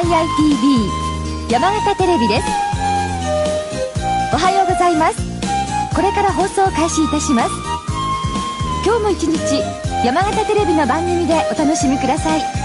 iitv 山形テレビです。おはようございます。これから放送を開始いたします。今日も一日山形テレビの番組でお楽しみください。